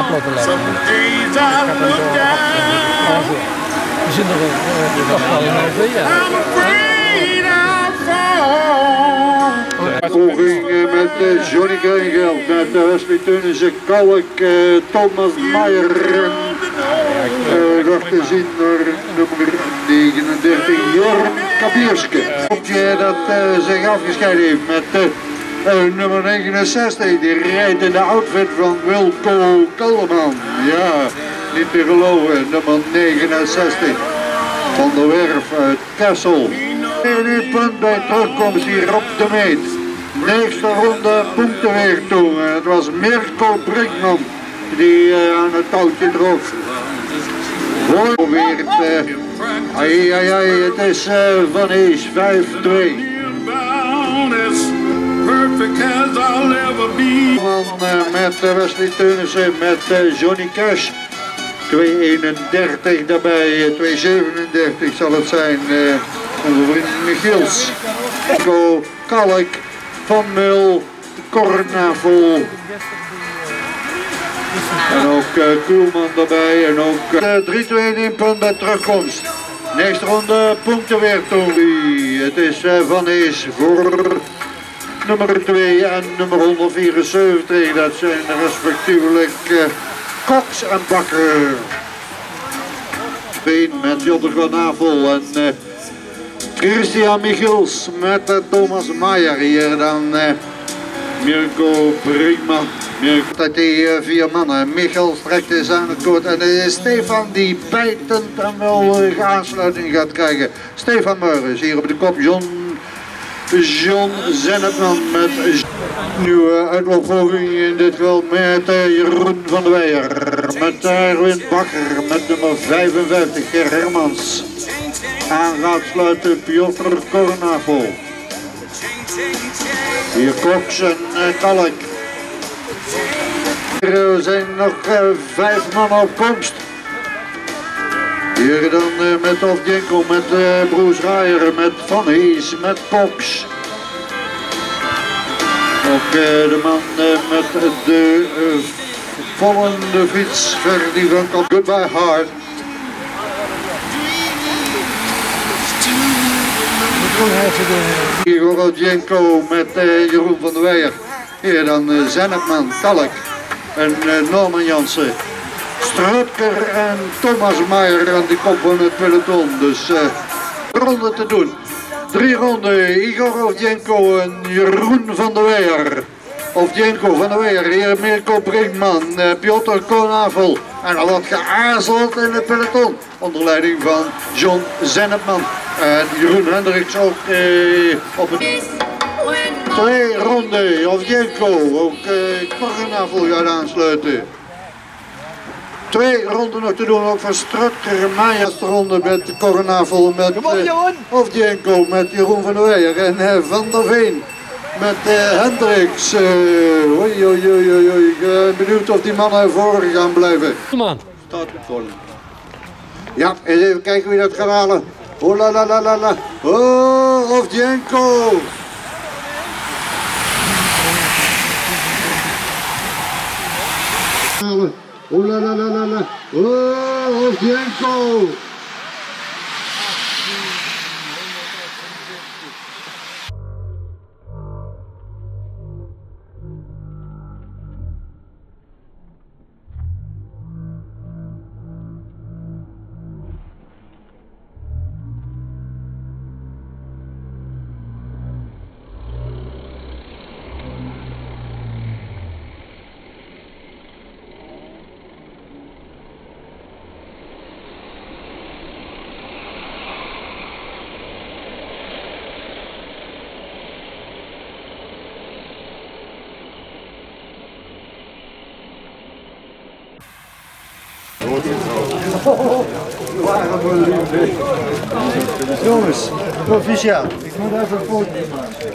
afgelopen lopen. Some days I look down. We zijn nog nog wel. I'm afraid I'll fall. Poging eh, met eh, Johnny Keingeld, met eh, Wesley Teunissen, Kalk, eh, Thomas eh nog te zien door nummer 39, Jorn Kabierske. Kopje dat eh, zich afgescheiden heeft met eh, nummer 69. Die rijdt in de outfit van Wilco Kalleman. Ja, niet te geloven, nummer 69. Van der Werf uit Kessel. Tweede punt bij terugkomst hier op de meet. Negende ronde punten weer toe. En Het was Mirko Brinkman die eh, aan het touwtje trok. Voor weer het, eh, ai, ai, ai, het is eh, Van Ees 5-2. Perfect I'll be. Eh, met eh, Wesley Teunissen, met eh, Johnny Cash. 2.31 daarbij, eh, 2.37 zal het zijn. eh onze vriend Michiels. Go, Kalk, Van Mul, Cornavel. En ook eh, Kuhlman daarbij en ook eh, 3-2 in punt bij terugkomst. Next ronde punten weer toe. Het is eh, Van Ees voor nummer 2 en nummer 174. Dat zijn respectievelijk eh, Cox en Bakker. Veen met Jotte van Navel en eh, Christian Michiels met eh, Thomas Maier. Hier dan Mirko Brinkman. Mirko, dat die vier mannen. Michel strekt is aan het koord en eh, Stefan die bijtend en wel eh, aansluiting gaat krijgen. Stefan Meurens hier op de kop. John John Zennepman met nieuwe uitloopvolging in dit geval met eh, Jeroen van der Weijer, met Erwin Bakker, met nummer 55 Ger Hermans. Aan gaat sluiten Piotr. Hier Cox en eh, Kalk. Er zijn nog eh, vijf man op komst. Hier dan eh, met Ovdjenko, met eh Broes Raaier, met Van Hees, met Cox. Ook eh, de man met de volgende fiets, Ferdy van. Goodbye Hard. Igor Ovdjenko met Jeroen van der Weijer. Hier dan Zennepman, Kalk en Norman Jansen. Strutker en Thomas Maier aan de kop van het peloton. Dus eh ronde te doen. Drie ronden. Igor Ovdjenko en Jeroen van der Weijer. Ovdjenko van der Weijer, hier Mirko Brinkman, eh, Piotr Konavel. En al wat geaarzeld in het peloton. Onder leiding van John Zennepman. En Jeroen Hendricks ook eh, op het... Twee ronden. Ovdjenko, ook eh Konavel gaat aansluiten. Twee ronden nog te doen, ook van Strucker en Maier. De ronde met de Coronavel met uh, Ovdjenko, met Jeroen van der Weijer en eh, Van der Veen. Met eh, Hendricks. eh, oei, oei, oei, oei, oei. Ik ben benieuwd of die mannen voor gaan blijven. Man, Ja, eens even kijken wie dat gaat halen. Oh la la la la la. Oh, Ovdjenko. Halen. Oh la la la la la. Oh, Ovdjenko. Jongens, proficiat. Ik moet even een foto maken.